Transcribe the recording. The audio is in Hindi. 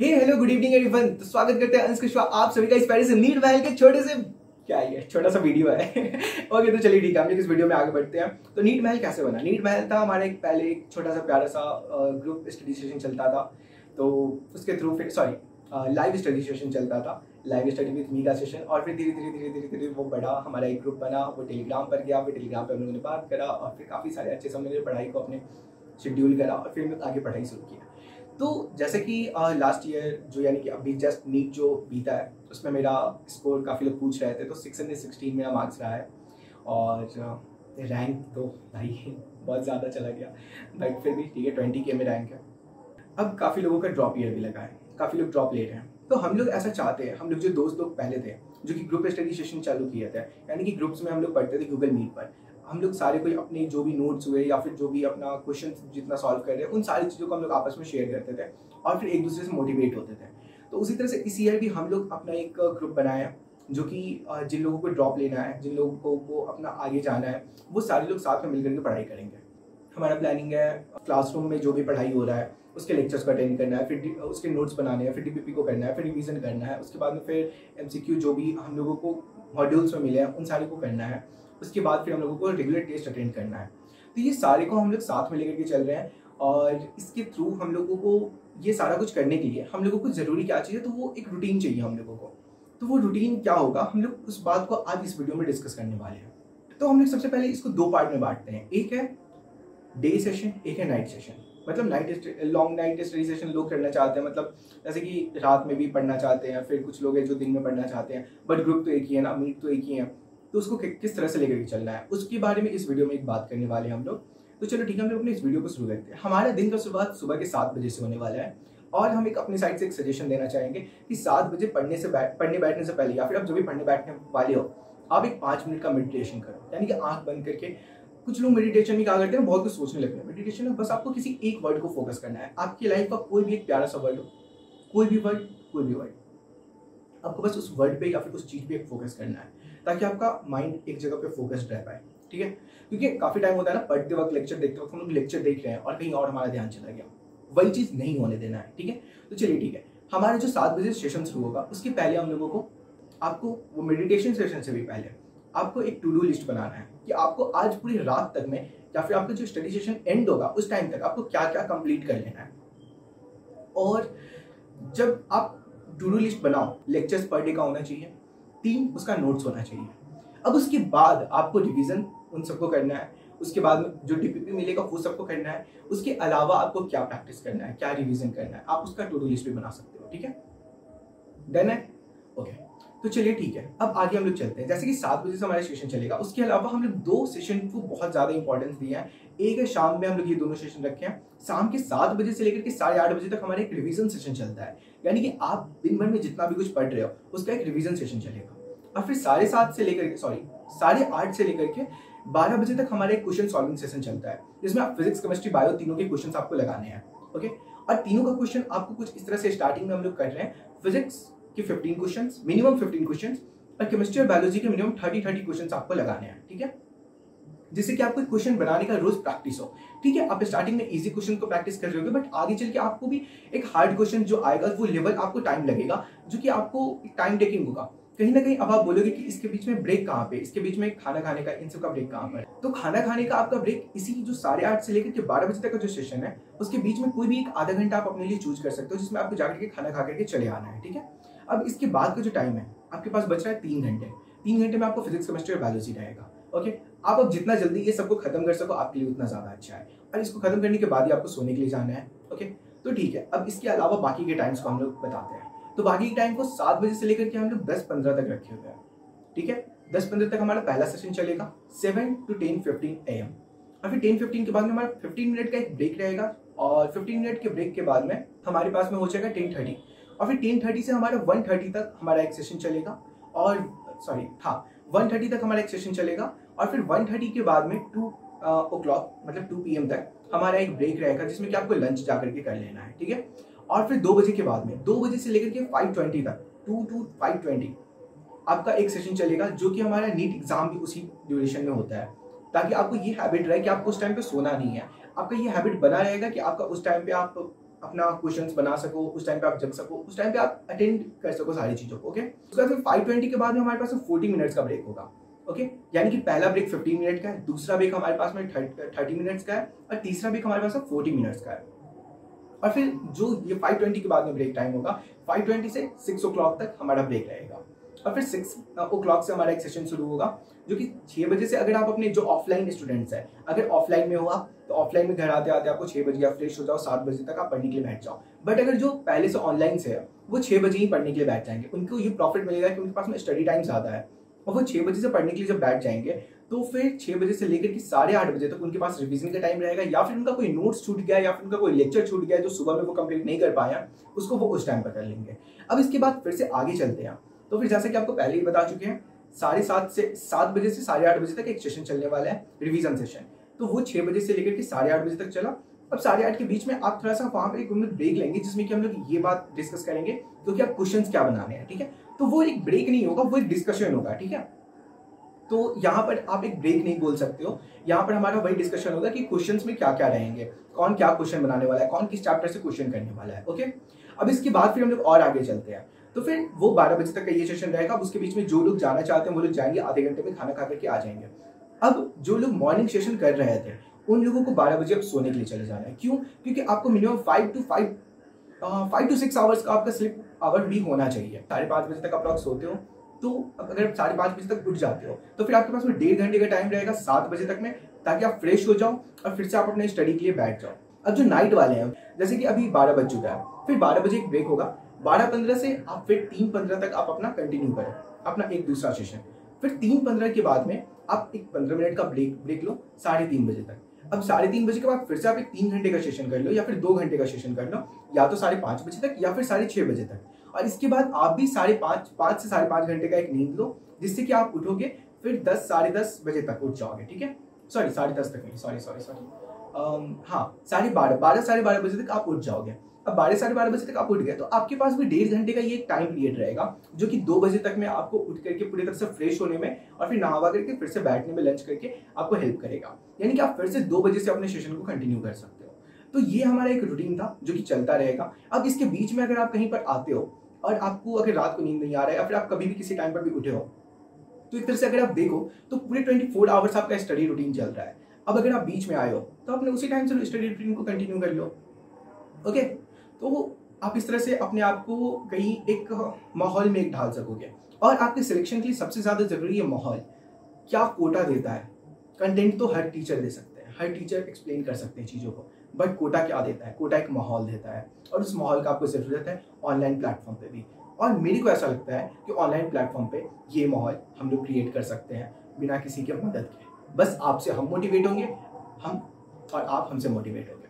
Hey hello good evening everyone तो स्वागत करते हैं अंश आप सभी का इस पैरिस नीट महल के छोटे से क्या ये छोटा सा वीडियो है। ओके तो चलिए ठीक है, हम लोग इस वीडियो में आगे बढ़ते हैं। तो नीट महल कैसे बना? नीट महल था हमारे एक पहले एक छोटा सा प्यारा सा ग्रुप स्टडी सेशन चलता था। तो उसके थ्रू फिर सॉरी लाइव स्टडी सेशन चलता था। लाइव स्टडी विद मीगा सेशन और फिर धीरे धीरे धीरे धीरे धीरे वो बढ़ा हमारा एक ग्रुप बना। वो टेलीग्राम पर गया। फिर टेलीग्राम पर हम लोगों ने बात करा और फिर काफ़ी सारे अच्छे से हमने पढ़ाई को अपने शेड्यूल करा और फिर आगे पढ़ाई शुरू किया। तो जैसे कि लास्ट ईयर जो यानी कि अभी जस्ट नीट जो बीता है, उसमें मेरा स्कोर काफ़ी लोग पूछ रहे थे तो सिक्स हंड्रेड सिक्सटीन मेरा मार्क्स रहा है। और रैंक तो भाई बहुत ज़्यादा चला गया। बट फिर भी ठीक है ट्वेंटी के में रैंक है। अब काफ़ी लोगों का ड्रॉप ईयर भी लगा है। काफ़ी लोग ड्रॉप ले रहे हैं। तो हम लोग ऐसा चाहते हैं, हम लोग जो दोस्त लोग पहले थे, जो कि ग्रुप स्टडी सेशन चालू किए थे, यानी कि ग्रुप्स में हम लोग पढ़ते थे गूगल मीट पर हम लोग सारे कोई अपने जो भी नोट्स हुए या फिर जो भी अपना क्वेश्चन जितना सॉल्व कर रहे हैं, उन सारी चीज़ों को हम लोग आपस में शेयर करते थे और फिर एक दूसरे से मोटिवेट होते थे। तो उसी तरह से इस ईयर भी हम लोग अपना एक ग्रुप बनाया जो कि जिन लोगों को ड्रॉप लेना है, जिन लोगों को वो अपना आगे जाना है, वो सारे लोग साथ में मिलकर के पढ़ाई करेंगे। हमारा प्लानिंग है क्लासरूम में जो भी पढ़ाई हो रहा है, उसके लेक्चर्स को अटेंड करना है, फिर उसके नोट्स बनाने हैं, फिर डीपीपी को करना है, फिर रिवीजन करना है, उसके बाद में फिर एमसीक्यू जो भी हम लोगों को मॉड्यूल्स में मिले हैं, उन सारे को करना है। उसके बाद फिर हम लोगों को रेगुलर टेस्ट अटेंड करना है। तो ये सारे को हम लोग साथ में लेकर के चल रहे हैं और इसके थ्रू हम लोगों को ये सारा कुछ करने के लिए हम लोगों को ज़रूरी क्या चाहिए तो वो एक रूटीन चाहिए हम लोगों को। तो वो रूटीन क्या होगा, हम लोग उस बात को आज इस वीडियो में डिस्कस करने वाले हैं। तो हम लोग सबसे पहले इसको दो पार्ट में बांटते हैं। एक है डे सेशन एक है नाइट सेशन मतलब night long night study session लोग करना चाहते हैं मतलब जैसे कि रात में भी पढ़ना चाहते हैं, फिर कुछ लोग हैं जो दिन में पढ़ना चाहते हैं बट ग्रुप तो एक ही है ना मीट तो एक ही है। तो उसको किस तरह से लेकर के चलना है, उसके बारे में इस वीडियो में एक बात करने वाले हैं हम लोग। तो चलो ठीक है, हम लोग अपने इस वीडियो को शुरू करते हैं। हमारा दिन का शुरुआत सुबह के सात बजे से होने वाला है और हम एक अपनी साइड से एक सजेशन देना चाहेंगे कि सात बजे पढ़ने से बैठ, पढ़ने बैठने से पहले या फिर आप जो भी पढ़ने बैठने वाले हो, आप एक पाँच मिनट का मेडिटेशन करो। यानी कि आँख बंद करके कुछ लोग मेडिटेशन में क्या करते हैं, बहुत कुछ सोचने लगते हैं। मेडिटेशन में बस आपको किसी एक वर्ड को फोकस करना है। आपकी लाइफ का कोई भी एक प्यारा सा वर्ड हो, कोई भी वर्ड कोई भी वर्ड आपको बस उस वर्ड पे या फिर उस चीज़ पे फोकस करना है। ताकि आपका माइंड एक जगह पे फोकस्ड रह पाए, ठीक है? क्योंकि काफ़ी टाइम होता है ना, पढ़ते वक्त लेक्चर देखते वक्त हम लोग लेक्चर देख रहे हैं और कहीं और हमारा ध्यान चला गया। वही चीज़ नहीं होने देना है, ठीक है? तो चलिए ठीक है। हमारा जो सात बजे सेशन शुरू होगा, उसके पहले हम लोगों को आपको वो मेडिटेशन सेशन से भी पहले आपको एक टू डू लिस्ट बनाना है कि आपको आज पूरी रात तक में या फिर आपका जो स्टडी सेशन एंड होगा, उस टाइम तक आपको क्या क्या कंप्लीट कर लेना है। और जब आप टू डू लिस्ट बनाओ लेक्चर्स पर डे का होना चाहिए। तीन उसका नोट्स होना चाहिए। अब उसके बाद आपको रिविज़न उन सबको करना है। उसके बाद में जो डीपीपी मिलेगा, वो सबको करना है। उसके अलावा आपको क्या प्रैक्टिस करना है, क्या रिविजन करना है, आप उसका टोटल लिस्ट भी बना सकते हो, ठीक है? डन है? Okay okay. तो चलिए ठीक है, अब आगे हम लोग चलते हैं। जैसे कि सात बजे से हमारा सेशन चलेगा, उसके अलावा हम लोग दो सेशन को बहुत ज़्यादा इंपॉर्टेंस दिया है। एक है शाम में हम लोग ये दोनों सेशन रखे हैं। शाम के सात बजे से लेकर के साढ़े आठ बजे तक हमारा एक रिविजन सेशन चलता है। यानी कि आप दिन भर में जितना भी कुछ पढ़ रहे हो, उसका एक रिविजन सेशन चलेगा। और फिर साढ़े सात से लेकर के सॉरी साढ़े आठ से लेकर के बारह बजे तक हमारा एक क्वेश्चन सॉल्विंग सेशन चलता है, जिसमें आप फिजिक्स केमिस्ट्री बायो तीनों के क्वेश्चन आपको लगाने हैं। ओके और तीनों का क्वेश्चन आपको कुछ इस तरह से स्टार्टिंग में हम लोग कर रहे हैं। फिजिक्स के fifteen question minimum fifteen question और केमिस्ट्री और बायोलॉजी के मिनिमम थर्टी थर्टी क्वेश्चन आपको लगाने हैं, ठीक है? जिससे कि आपको क्वेश्चन बनाने का रोज प्रैक्टिस हो, ठीक है? आप स्टार्टिंग में इजी क्वेश्चन को प्रैक्टिस कर रहे होगे बट आगे चल के आपको भी एक हार्ड क्वेश्चन जो आएगा, वो लेवल आपको टाइम लगेगा, जो कि आपको टाइम टेकिंग होगा। कहीं ना कहीं अब आप बोलोगे कि इसके बीच में ब्रेक कहाँ पे? इसके बीच में खाना खाने का, इन सब का ब्रेक कहाँ पर? तो खाना खाने का आपका ब्रेक इसी जो साढ़े आठ से लेकर के बारह बजे तक का जो सेशन है, उसके बीच में कोई भी एक आधा घंटा आप अपने लिए चूज़ कर सकते हो, जिसमें आपको जाकर के खाना खा करके चले आना है, ठीक है? अब इसके बाद का जो टाइम है, आपके पास बच रहा है तीन घंटे। तीन घंटे में आपको फिजिक्स केमिस्ट्री और बायोलॉजी रहेगा ओके आप अब जितना जल्दी ये सबको खत्म कर सको, आपके लिए उतना ज़्यादा अच्छा है। और इसको खत्म करने के बाद ही आपको सोने के लिए जाना है ओके तो ठीक है, अब इसके अलावा बाकी के टाइम्स को हम लोग बताते हैं। तो बाकी के टाइम को सात बजे से लेकर के हम लोग दस पंद्रह तक रखे हुए हैं, ठीक है? दस पंद्रह तक हमारा पहला सेशन चलेगा seven to ten fifteen A M और फिर टेन फिफ्टीन के बाद में हमारा फिफ्टीन मिनट का एक ब्रेक रहेगा, और फिफ्टीन मिनट के ब्रेक के बाद में हमारे पास में हो जाएगा टेन थर्टी और फिर टेन थर्टी से हमारा वन थर्टी तक हमारा एक सेशन चलेगा। और सॉरी हाँ वन थर्टी तक हमारा एक सेशन चलेगा। और फिर वन थर्टी के बाद में टू ओ क्लॉक मतलब टू पी तक हमारा एक ब्रेक रहेगा, जिसमें कि आपको लंच जा करके कर लेना है, ठीक है? और फिर दो बजे के बाद में, दो बजे से लेकर के फाइव ट्वेंटी तक टू टू फाइव ट्वेंटी आपका एक सेशन चलेगा, जो कि हमारा नीट एग्ज़ाम भी उसी ड्यूरेशन में होता है। ताकि आपको ये हैबिट रहे कि आपको उस टाइम पे सोना नहीं है। आपका ये हैबिट बना रहेगा कि आपका उस टाइम पे आप अपना क्वेश्चंस बना सको, उस टाइम पे आप जग सको, उस टाइम पे आप अटेंड कर सको सारी चीज़ों को ओके उसके बाद फाइव ट्वेंटी के बाद में हमारे पास फोर्टी मिनट्स का ब्रेक होगा ओके यानी कि पहला ब्रेक फिफ्टीन मिनट का है, दूसरा ब्रेक हमारे पास में थर्टी मिनट्स का है, और तीसरा ब्रेक हमारे पास में फोर्टी मिनट्स का है। और फिर जो ये फाइव ट्वेंटी के बाद में ब्रेक टाइम होगा फाइव ट्वेंटी से सिक्स ओ क्लॉक तक हमारा ब्रेक रहेगा। और फिर सिक्स ओ क्लॉक से हमारा एक सेशन शुरू होगा, जो कि छः बजे से अगर आप अपने जो ऑफलाइन स्टूडेंट्स हैं, अगर ऑफलाइन में हो आप तो ऑफलाइन में घर आते आते आपको छः बजे या फ्रेश हो जाओ, सात बजे तक आप पढ़ने के लिए बैठ जाओ। बट अगर जो पहले से ऑनलाइन से है, वो छः बजे ही पढ़ने के लिए बैठ जाएँगे। उनको ये प्रॉफिट मिलेगा कि उनके पास में स्टडी टाइम ज़्यादा है, और वो छः बजे से पढ़ने के लिए जब बैठ जाएँगे तो फिर छः बजे से लेकर के साढ़े आठ बजे तक उनके पास रिविजन का टाइम रहेगा, या फिर उनका कोई नोट्स छूट गया, या फिर उनका कोई लेक्चर छूट गया जो सुबह में वो कंप्लीट नहीं कर पाया, उसको वो उस टाइम पर कर लेंगे। अब इसके बाद फिर से आगे चलते हैं तो फिर जैसे कि आपको पहले ही बता चुके हैं, साढ़े सात से सात बजे से साढ़े आठ बजे तक एक सेशन चलने वाला है रिवीजन सेशन तो वो छः बजे से लेकर के साढ़े आठ बजे तक चला। अब साढ़े आठ के बीच में आप थोड़ा सा वहाँ पर एक मिनट ब्रेक लेंगे, जिसमें कि हम लोग ये बात डिस्कस करेंगे क्योंकि आप क्वेश्चन क्या बनाने हैं, ठीक है? तो वो एक ब्रेक नहीं होगा, वो एक डिस्कशन होगा, ठीक है? तो यहाँ पर आप एक ब्रेक नहीं बोल सकते हो। यहाँ पर हमारा वही डिस्कशन होगा कि क्वेश्चंस में क्या क्या रहेंगे, कौन क्या क्वेश्चन बनाने वाला है, कौन किस चैप्टर से क्वेश्चन करने वाला है ओके अब इसके बाद फिर हम लोग और आगे चलते हैं। तो फिर वो बारह बजे तक का ये सेशन रहेगा। उसके बीच में जो लोग जाना चाहते हैं, वो लोग जाएँगे, आधे घंटे में खाना खा करके आ जाएँगे। अब जो लोग मॉर्निंग सेशन कर रहे थे, उन लोगों को बारह बजे अब सोने के लिए चले जाना है। क्यों? क्योंकि आपको minimum five to five five to six hours का आपका स्लिप आवर भी होना चाहिए। साढ़े पाँच बजे तक आप लोग सोते हो। तो अगर आप साढ़े पाँच बजे तक उठ जाते हो तो फिर आपके पास में डेढ़ घंटे का टाइम रहेगा सात बजे तक में, ताकि आप फ्रेश हो जाओ और फिर से आप अपने स्टडी के लिए बैठ जाओ। अब जो नाइट वाले हैं, जैसे कि अभी बारह बज चुका है, फिर बारह बजे एक ब्रेक होगा। बारह पंद्रह से आप फिर तीन पंद्रह तक आप अपना कंटिन्यू करें, अपना एक दूसरा सेशन फिर तीन पंद्रह के बाद में आप एक पंद्रह मिनट का ब्रेक ब्रेक लो, साढ़े तीन बजे तक। अब साढ़े तीन बजे के बाद फिर से आप एक तीन घंटे का सेशन कर लो या फिर दो घंटे का सेशन कर लो, या तो साढ़े पाँच बजे तक या फिर साढ़े छः बजे तक। और इसके बाद आप भी साढ़े पाँच पाँच से साढ़े पाँच घंटे का एक नींद लो, जिससे कि आप उठोगे, फिर दस, साढ़े दस बजे तक उठ जाओगे, ठीक है? सॉरी साढ़े दस तक नहीं सॉरी सॉरी सॉरी हाँ साढ़े बारह बारह, साढ़े बारह बजे तक आप उठ जाओगे। अब बारह साढ़े बारह बजे तक आप उठ गए तो आपके पास भी डेढ़ घंटे का ये एक टाइम पीरियड रहेगा, जो कि दो बजे तक में आपको उठ करके पूरी तरह से फ्रेश होने में और फिर नहावा करके फिर से बैठने में लंच करके आपको हेल्प करेगा। यानी कि आप फिर से दो बजे से अपने सेशन को कंटिन्यू कर सकते हो। तो ये हमारा एक रूटीन था, जो कि चलता रहेगा। अब इसके बीच में अगर आप कहीं पर आते हो और आपको अगर रात को नींद नहीं आ रहा है या फिर आप कभी भी किसी टाइम पर भी उठे हो तो एक तरह से अगर आप देखो तो पूरे ट्वेंटी फोर आवर्स आपका स्टडी रूटीन चल रहा है। अब अगर आप बीच में आए हो तो आपने उसी टाइम से स्टडी रूटीन को कंटिन्यू कर लो। ओके तो आप इस तरह से अपने आप को कहीं एक माहौल में एक ढाल सकोगे। और आपके सिलेक्शन के लिए सबसे ज़्यादा ज़रूरी है माहौल, क्या कोटा देता है? कंटेंट तो हर टीचर दे सकते हैं, हर टीचर एक्सप्लेन कर सकते हैं चीज़ों को बट कोटा क्या देता है? कोटा एक माहौल देता है, और उस माहौल का आपको ज़रूरत है ऑनलाइन प्लेटफॉर्म पे भी। और मेरे को ऐसा लगता है कि ऑनलाइन प्लेटफॉर्म पे ये माहौल हम लोग क्रिएट कर सकते हैं बिना किसी के मदद के। बस आपसे हम मोटिवेट होंगे, हम और आप हमसे मोटिवेट होंगे।